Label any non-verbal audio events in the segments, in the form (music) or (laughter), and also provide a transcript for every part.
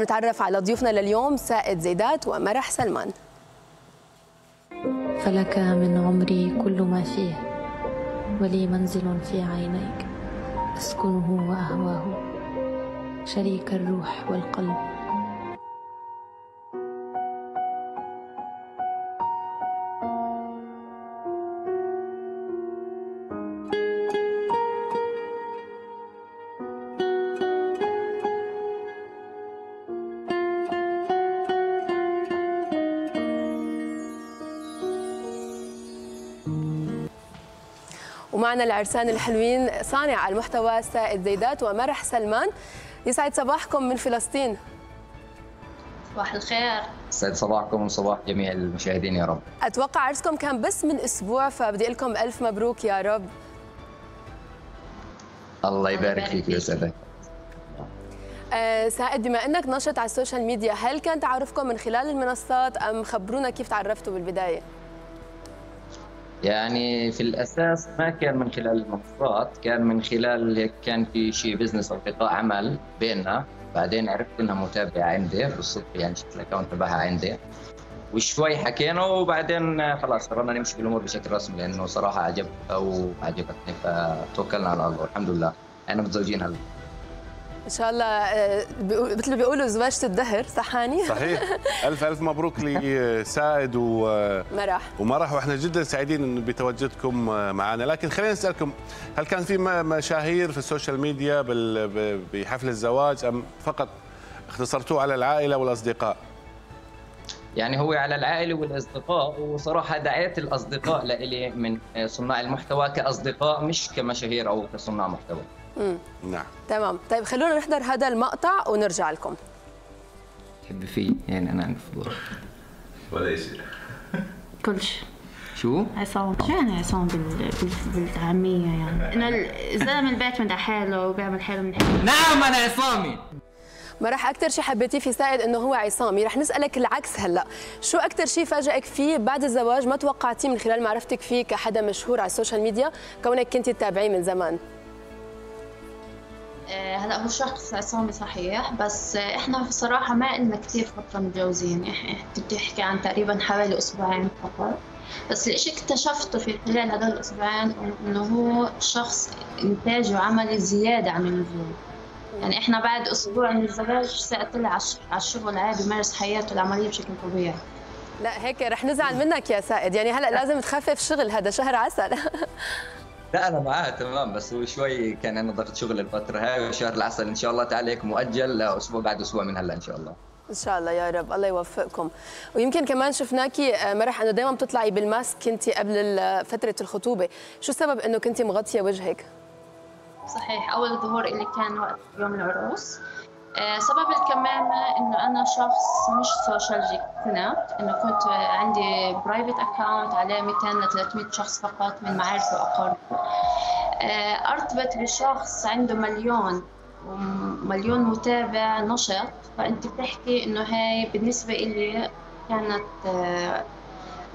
نتعرف على ضيوفنا لليوم سائد زيدات ومرح سلمان. فلك من عمري كل ما فيه ولي منزل في عينيك أسكنه وأهواه. شريك الروح والقلب. ومعنا العرسان الحلوين صانع المحتوى سائد زيدات ومرح سلمان. يسعد صباحكم من فلسطين. صباح الخير. سعد صباحكم وصباح جميع المشاهدين يا رب. أتوقع عرسكم كان بس من أسبوع فبدي أقول لكم ألف مبروك يا رب. الله يبارك فيك ويسعدك آه سائد بما إنك نشط على ال social media هل كان تعرفكم من خلال المنصات أم خبرونا كيف تعرفتوا بالبداية؟ يعني في الأساس ما كان من خلال المنصات كان من خلال هيك كان في شيء بزنس أو لقاء عمل بيننا. بعدين عرفت انها متابعة عندي بالصدفه يعني شفت الأكونت تبعها عندي. وشوي حكينا وبعدين خلاص قررنا نمشي في الأمور بشكل رسمي لأنه صراحة عجبها وعجبتني فتوكلنا على الله. الحمد لله. إحنا متزوجين هلا. إن شاء الله آه مثل ما بيقولوا زواجة الدهر صح هاني صحيح. (laughs) ألف ألف مبروك لسائد و مرح ومرح وإحنا جدا سعيدين بتواجدكم معنا لكن خلينا نسألكم هل كان في مشاهير في ال social media بال- ب- بحفل الزواج أم فقط اختصرتوه على العائلة والأصدقاء؟ يعني هو على العائلة والأصدقاء وصراحة دعيت الأصدقاء لإلي من صناع المحتوى كأصدقاء مش كمشاهير أو كصناع محتوى. مم. نعم. تمام. طيب خلونا نحضر هذا المقطع ونرجع لكم. تحب فيه يعني أنا عندي فضول ولا شيء كل شيء. شو؟ عصامي شو يعني عصامي بال... بال... بالعامية يعني. (laughs) إنه الزلمة البيت من حاله وبيعمل حاله من حاله. نعم أنا عصامي. ما راح أكثر شيء حبيتيه في سائد إنه هو عصامي. رح نسألك العكس هلأ. شو أكثر شيء فاجئك فيه بعد الزواج ما توقعتيه من خلال معرفتك فيه كحدا مشهور على ال social media؟ كونك كنت تتابعيه من زمان. هلا هو شخص عصامي صحيح بس آه، إحنا بصراحة ما إلنا كثير فترة متجوزين كنت احكي عن تقريبا حوالي أسبوعين فقط. بس الإشي اكتشفته في خلال هدول الأسبوعين إنه هو شخص إنتاجه عملي زيادة عن اللزوم. يعني إحنا بعد أسبوع من الزواج طلع على الش- على الشغل عادي يمارس حياته العملية بشكل طبيعي. لا هيك رح نزعل منك يا سائد يعني هلا لازم تخفف شغل هذا شهر عسل. (laughs) لا أنا معاه تمام. بس هو شوي كان عندنا ضغط شغل الفترة هاي وشهر العسل إن شاء الله تعالى هيك مؤجل لأسبوع بعد أسبوع من هلا إن شاء الله. إن شاء الله يا رب. الله يوفقكم. ويمكن كمان شفناكي آه، مرح إنه دائما بتطلعي بال mask كنتي قبل ال- فترة الخطوبة. شو السبب إنه كنتي مغطية وجهك؟ صحيح. أول ظهور اللي كان وقت يوم العروس. سبب الكمامة إنه أنا شخص مش social جدا إنه كنت عندي private account عليه 200 ل 300 شخص فقط من معارفي وأقاربي آه، أرتبط بشخص عنده مليون ومليون متابع نشط فأنت بتحكي إنه هاي بالنسبة إلي كانت آه،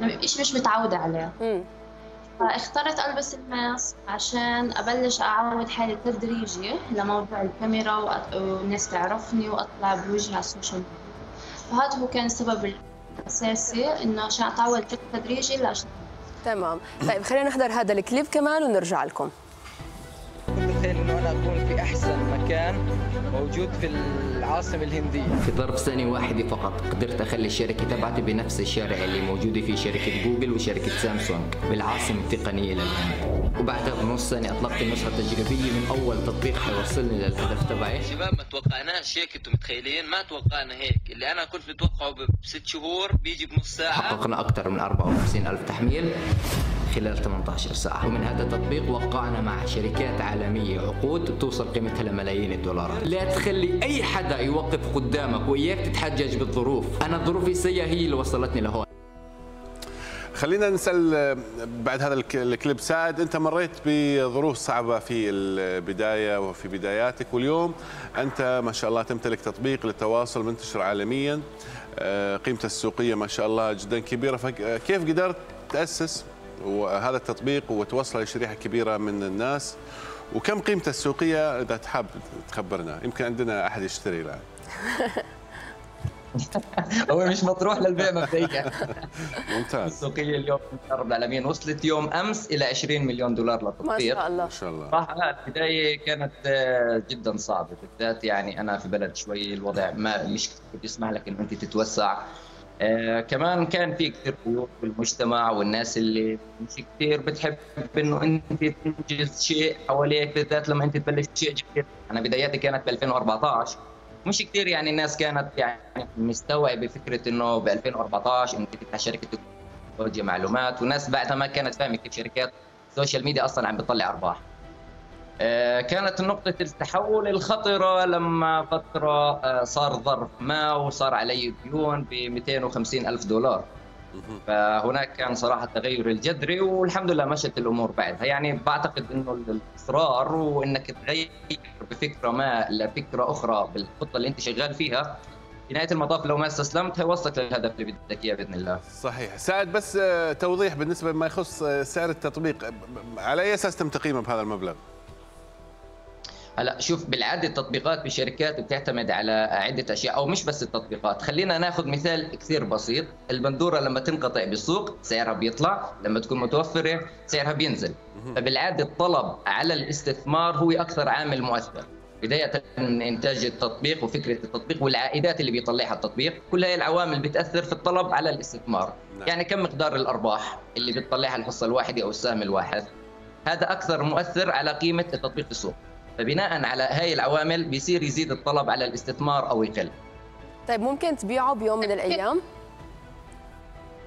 إشي مش متعودة عليه. فاخترت ألبس ال mask عشان أبلش أعود حالي تدريجي لموضوع الكاميرا والناس تعرفني وأطلع بوجهي على ال social media. فهذا هو كان السبب الأساسي إنه عشان أتعود بشكل تدريجي لأشتغل تمام. طيب خلينا نحضر هذا الكليب كمان ونرجع لكم. كنت اتخيل انه أنا اكون في أحسن مكان موجود في العاصمة الهندية. في ظرف سنة واحدة فقط قدرت أخلي الشركة تبعتي بنفس الشارع اللي موجودة فيه شركة جوجل وشركة سامسونج بالعاصمة التقنية للهند وبعدها بنص سنة أطلقت النسخة التجريبية من أول تطبيق حيوصلني للهدف تبعي. شباب ما توقعناش هيك أنتم متخيلين؟ ما توقعنا هيك. اللي أنا كنت متوقعه بست شهور بيجي بنص ساعة. حققنا أكثر من 54 ألف تحميل خلال 18 ساعة. ومن هذا التطبيق وقعنا مع شركات عالمية عقود توصل قيمتها لملايين الدولارات. لا تخلي أي حدا يوقف قدامك وإياك تتحجج بالظروف. أنا ظروفي السيئة هي اللي وصلتني لهون. خلينا نسال آه، بعد هذا الك- الكليب. سعد أنت مريت بظروف صعبة في البداية وفي بداياتك واليوم أنت ما شاء الله تمتلك تطبيق للتواصل منتشر عالميا. آه، قيمته السوقية ما شاء الله جدا كبيرة. فكيف قدرت تأسس هذا التطبيق وتوصله لشريحه كبيرة من الناس؟ وكم قيمته السوقية إذا تحب تخبرنا؟ يمكن عندنا أحد يشتري الآن. (laughs) هو مش مطروح للبيع مبدئيا ممتاز. السوقية اليوم رب العالمين. وصلت يوم أمس إلى 20 مليون دولار ما للتطبيق شاء الله. ما شاء الله. صراحة البداية كانت آه، جدا صعبة. بالذات يعني أنا في بلد شوي الوضع ما مش كثير بيسمح لك إنه أنت تتوسع. آه كمان كان في كثير قيود في المجتمع والناس اللي مش كثير بتحب إنه أنت تنجز شيء حواليك بالذات لما أنت تبلش شيء جديد. أنا بداياتي كانت ب 2014 مش كثير يعني الناس كانت يعني مستوعبة فكرة إنه ب 2014 انت تفتح شركة تكنولوجيا معلومات والناس بعدها ما كانت فاهمة كيف شركات ال social media أصلا عم بتطلع أرباح. آه، كانت نقطة التحول الخطرة لما فترة آه، صار ظرف ما وصار علي ديون ب 250 ألف دولار. فهناك كان صراحة التغير الجذري والحمد لله مشت الأمور بعدها. يعني بعتقد أنه الإصرار وأنك تغير بفكرة ما لفكرة أخرى بالخطة اللي أنت شغال فيها في نهاية المطاف لو ما استسلمت هيوصلك للهدف اللي بدك إياه بإذن الله. صحيح. سعد بس توضيح بالنسبة لما يخص سعر التطبيق على أي أساس تم تقييمه بهذا المبلغ؟ هلا شوف بالعادة التطبيقات بالشركات بتعتمد على عدة أشياء أو مش بس التطبيقات. خلينا ناخذ مثال كثير بسيط. البندورة لما تنقطع بالسوق سعرها بيطلع لما تكون متوفرة سعرها بينزل. فبالعادة الطلب على الاستثمار هو أكثر عامل مؤثر. بداية من إنتاج التطبيق وفكرة التطبيق والعائدات اللي بيطلعها التطبيق كل هاي العوامل بتأثر في الطلب على الاستثمار. نعم. يعني كم مقدار الأرباح اللي بتطلعها الحصة الواحدة أو السهم الواحد؟ هذا أكثر مؤثر على قيمة التطبيق في السوق. فبناء على هاي العوامل بيصير يزيد الطلب على الاستثمار أو يقل طيب ممكن تبيعه بيوم من الأيام؟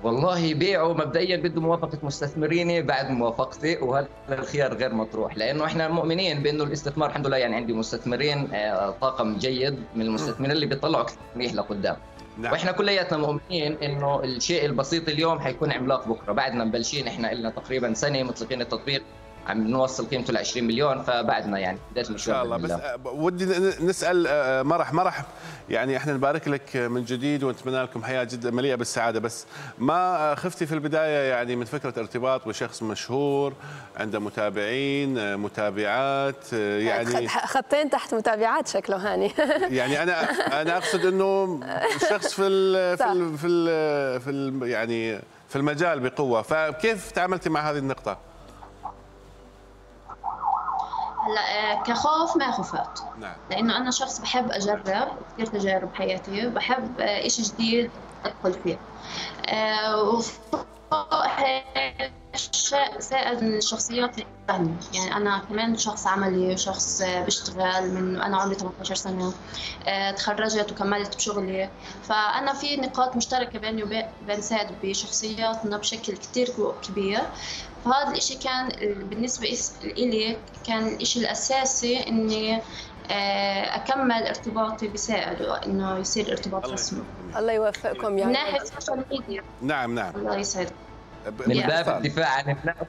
والله بيعه مبدئيا بده موافقة مستثمريني بعد موافقتي وهذا الخيار غير مطروح؟ لأنه إحنا مؤمنين بأنه الاستثمار الحمد لله يعني عندي مستثمرين آه، طاقم جيد من المستثمرين اللي بيطلعوا كثير منيح لقدام. نعم. وإحنا كلياتنا مؤمنين إنه الشيء البسيط اليوم حيكون عملاق بكرة. بعدنا مبلشين إحنا لنا تقريبا سنة مطلقين التطبيق عم نوصل قيمته ل 20 مليون فبعدنا يعني. بدايه إن المشوار شاء الله. بس ودي نسأل مرح مرح. يعني إحنا نبارك لك من جديد ونتمنى لكم حياة جدا مليئة بالسعادة. بس ما خفتي في البداية يعني من فكرة ارتباط بشخص مشهور عنده متابعين متابعات يعني خطين تحت متابعات شكله هاني. (laughs) يعني أنا أنا أقصد إنه شخص في ال في صح. ال في ال في ال يعني في المجال بقوة. فكيف تعاملتي مع هذه النقطة؟ هلا آه، كخوف ما خفت. نعم. لأنه أنا شخص بحب أجرب كثير تجارب بحياتي بحب آه، شيء جديد أدخل فيه. آه، وفوق هيك شيء سائد من الشخصيات اللي يعني أنا كمان شخص عملي شخص بشتغل من أنا عمري 18 سنة آه، تخرجت وكملت بشغلي. فأنا في نقاط مشتركة بيني وبين سائد بشخصياتنا بشكل كثير كبير. فهذا الإشي كان بالنسبة إلي كان الإشي الأساسي إني آه، أكمل ارتباطي بسائد وإنه يصير ارتباط رسمي. الله يوفقكم من يعني ناحية ال social media نعم نعم. الله يسعدك. من باب. الدفاع عن النفس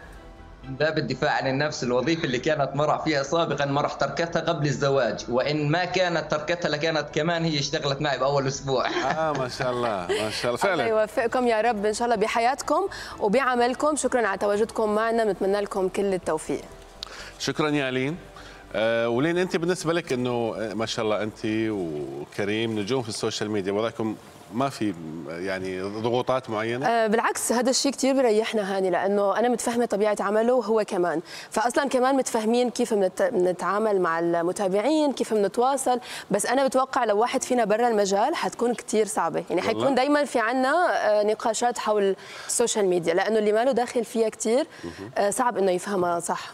من باب الدفاع عن النفس الوظيفة اللي كانت مرح فيها سابقا مرح تركتها قبل الزواج. وإن ما كانت تركتها لكانت كمان هي اشتغلت معي بأول أسبوع. (laughs) آه ما شاء الله ما شاء الله. الله فعلا يوفقكم يا رب إن شاء الله بحياتكم وبعملكم. شكرا على تواجدكم معنا بنتمنى لكم كل التوفيق. شكرا يا لين. آه ولين أنت بالنسبة لك إنه آه، ما شاء الله أنت وكريم نجوم في ال social media وضعكم ما في يعني ضغوطات معينة؟ آه، بالعكس هذا الشيء كثير بيريحنا يعني لأنه أنا متفهمة طبيعة عمله وهو كمان. فأصلا كمان متفاهمين كيف بنت- بنتعامل مع المتابعين كيف بنتواصل بس أنا بتوقع لو واحد فينا برا المجال حتكون كثير صعبة. يعني؟ حيكون دائما في عنا آه، نقاشات حول السوشيال ميديا لأنه اللي ما له داخل فيها كثير آه، صعب إنه يفهمها صح.